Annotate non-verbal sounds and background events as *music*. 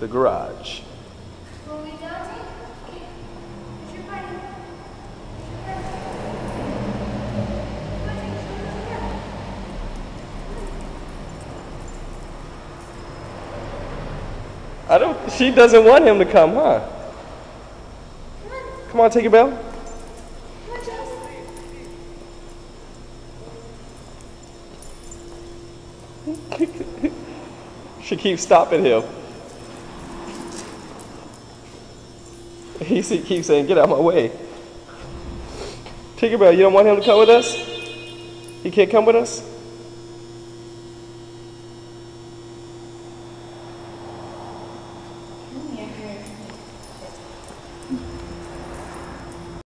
the garage. Your. I don't. She doesn't want him to come, huh? Come on, Tinkerbell. *laughs* she keeps stopping him. *laughs* He keeps saying, get out of my way. Tinkerbell, you don't want him to come with us? He can't come with us?